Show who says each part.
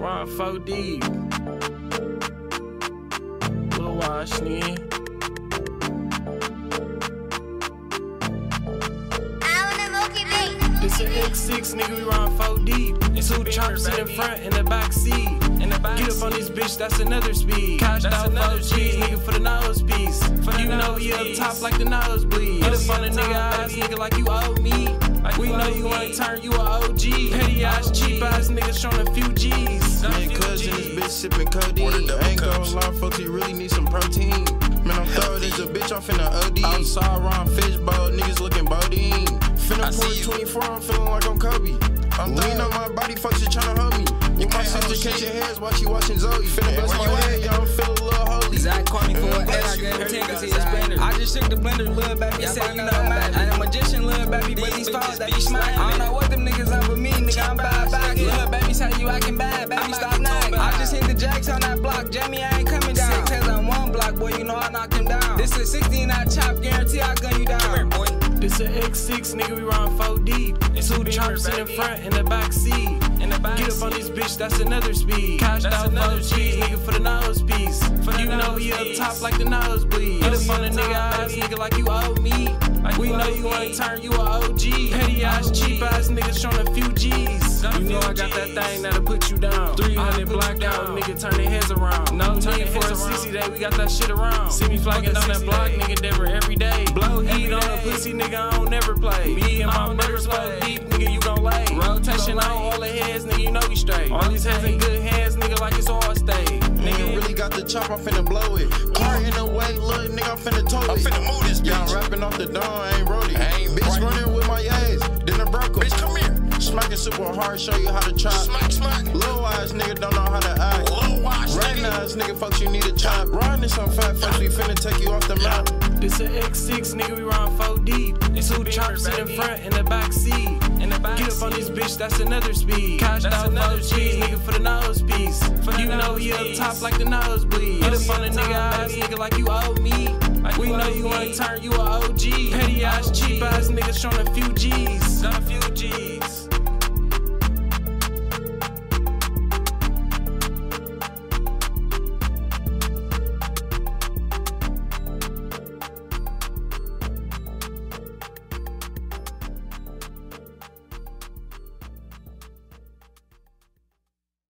Speaker 1: run 4 deep. Lil Wash, nigga. This a X6, nigga, we run 4 deep. Two choppers in the front and the back seat. In the back Get up on this bitch, that's another speed. Cashed out another G's, nigga, for the nose piece. You know we up top like the nosebleed. Get up on the nigga eyes, nigga, like you owe me. We know you wanna turn you a OG. Petty ass, cheap ass niggas showing a few G's.
Speaker 2: Man, cousin, this bitch sipping codeine. I ain't gonna lie, folks, you really need some protein. Man, I'm thorough as a bitch, I'm finna OD. Outside around fishbowl, niggas looking bodine. Finna pour 24, I'm feeling like I'm Kobe. I'm lean on my body, folks just tryna hold me. You my sister catch your heads while she watching Zoe. Finna bless my head, y'all feel a little holy.
Speaker 3: Zach called me for an head, I gave him 10 cause he a spender. I just shook the blender, little baby said, you know magic. I am a magician, little baby, but these falls that be smiling. I don't know what them niggas up with me, nigga, I'm bad back. Little baby tell you I can bad, baby, stop nagging. I just hit the jacks on that block, Jamie, I ain't coming down. Six heads on one block, boy, you know I knocked him down. This is 16, I chop, guarantee I gun you down. Come here, boy.
Speaker 1: This a X6, nigga, we run 4 deep. Two choppers in the front and the back seat. In the back Get up on this bitch, that's another speed. Cashed out another G's, nigga, for the nose piece. You know we up top like the nosebleed. Get up on the nigga eyes, nigga, like you owe me. We know you wanna turn you a OG. Petty ass, cheap ass niggas showing a few G's. You know I got that thing that'll put you down. 300 blackout, nigga, turn their heads around. No need for a CC day, we got that shit around. See me flagging on that block, nigga, never every day. Blow heat on a pussy, nigga, I don't never play. Me and my brothers slow deep, nigga, you gon' lay. Rotation on all the heads, nigga, you know we straight. All these heads in good hands, nigga, like it's all stay.
Speaker 2: Nigga really got the chop, I'm finna blow it. In the nigga, I'm finna it. I'm finna move this bitch. Yeah, I'm rapping off the dome, I ain't roadie. Ain't bitch running with my ass, then I broke Bitch, come here. Smacking super hard, show you how to chop. Smack, smack. Low eyes, nigga, don't know how to act. Low eyes, Right eyes, nigga, folks, you need a chop. Riding some fat folks, we finna take you off the map.
Speaker 1: This a X6, nigga, we run 4 deep. Two choppers in the front and the back seat. In the back Get up on this bitch, that's another speed. Cashed out another G's, nigga, for the nose piece. You know we up top like the nosebleed. Get up on the nigga eyes, nigga, like you owe me. We know you wanna turn you a OG. Petty ass, cheap ass niggas showing a few G's.